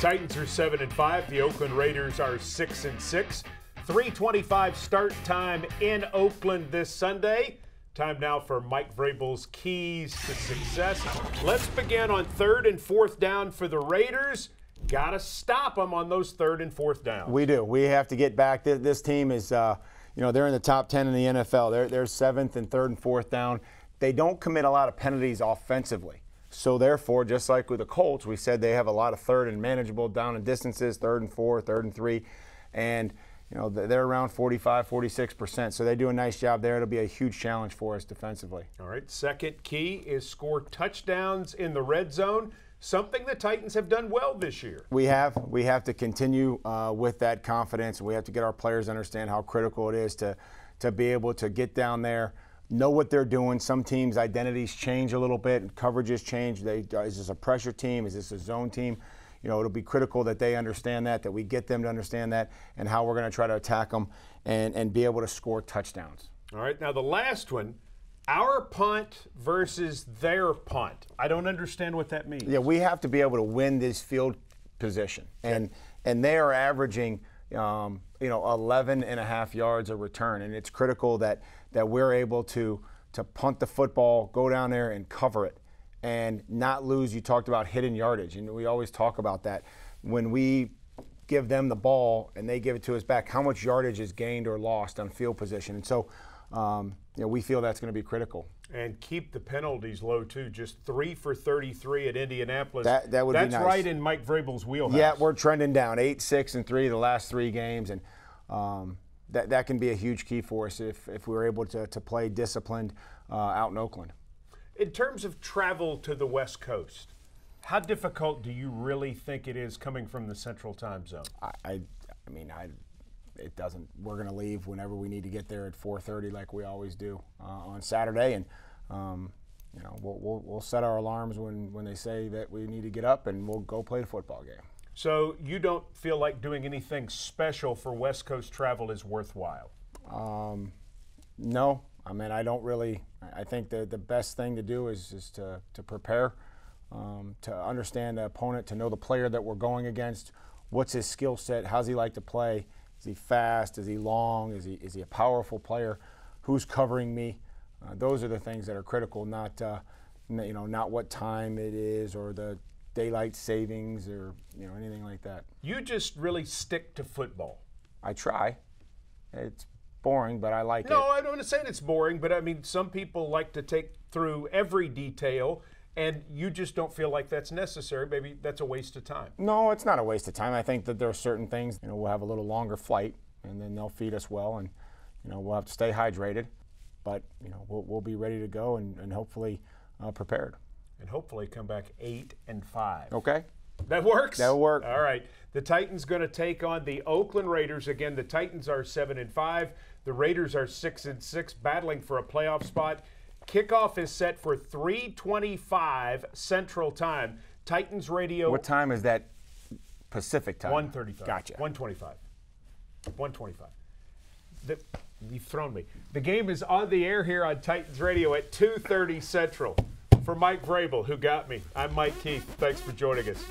Titans are seven and five. The Oakland Raiders are six and six. 325 start time in Oakland this Sunday. Time now for Mike Vrabel's keys to success. Let's begin on third and fourth down for the Raiders. Got to stop them on those third and fourth downs. We do. We have to get back. This, this team is, uh, you know, they're in the top 10 in the NFL. They're, they're seventh and third and fourth down. They don't commit a lot of penalties offensively. So therefore, just like with the Colts, we said they have a lot of third and manageable down and distances, third and four, third and three, and you know they're around 45, 46 percent. So they do a nice job there. It'll be a huge challenge for us defensively. All right. Second key is score touchdowns in the red zone. Something the Titans have done well this year. We have. We have to continue uh, with that confidence, and we have to get our players to understand how critical it is to to be able to get down there know what they're doing. Some teams' identities change a little bit, coverages change. They, uh, is this a pressure team? Is this a zone team? You know, it'll be critical that they understand that, that we get them to understand that, and how we're going to try to attack them and, and be able to score touchdowns. All right, now the last one our punt versus their punt. I don't understand what that means. Yeah, we have to be able to win this field position. And, and they are averaging – um, you know, 11 and a half yards a return. And it's critical that, that we're able to, to punt the football, go down there and cover it and not lose. You talked about hidden yardage, and we always talk about that. When we give them the ball and they give it to us back, how much yardage is gained or lost on field position? And so, um, you know, we feel that's going to be critical. And keep the penalties low too. Just three for 33 at Indianapolis. That, that would That's be nice. right in Mike Vrabel's wheelhouse. Yeah, we're trending down eight, six, and three the last three games, and um, that that can be a huge key for us if if we were able to to play disciplined uh, out in Oakland. In terms of travel to the West Coast, how difficult do you really think it is coming from the Central Time Zone? I, I, I mean, I it doesn't. We're going to leave whenever we need to get there at 4:30, like we always do uh, on Saturday, and um, you know we'll, we'll, we'll set our alarms when when they say that we need to get up, and we'll go play the football game. So you don't feel like doing anything special for West Coast travel is worthwhile? Um, no, I mean I don't really. I think the the best thing to do is is to to prepare. Um, to understand the opponent, to know the player that we're going against, what's his skill set, how's he like to play, is he fast? Is he long? Is he is he a powerful player? Who's covering me? Uh, those are the things that are critical, not uh, you know not what time it is or the daylight savings or you know anything like that. You just really stick to football. I try. It's boring, but I like no, it. No, I don't want to say it's boring, but I mean some people like to take through every detail and you just don't feel like that's necessary, maybe that's a waste of time. No, it's not a waste of time. I think that there are certain things, you know, we'll have a little longer flight and then they'll feed us well and, you know, we'll have to stay hydrated. But, you know, we'll, we'll be ready to go and, and hopefully uh, prepared. And hopefully come back eight and five. Okay. That works. That'll work. All right. The Titans going to take on the Oakland Raiders again. The Titans are seven and five. The Raiders are six and six, battling for a playoff spot. Kickoff is set for 3:25 Central Time. Titans Radio. What time is that Pacific time? 1:35. Gotcha. 125. 125. The, you've thrown me. The game is on the air here on Titans Radio at 2:30 Central. For Mike Vrabel, who got me, I'm Mike Keith. Thanks for joining us.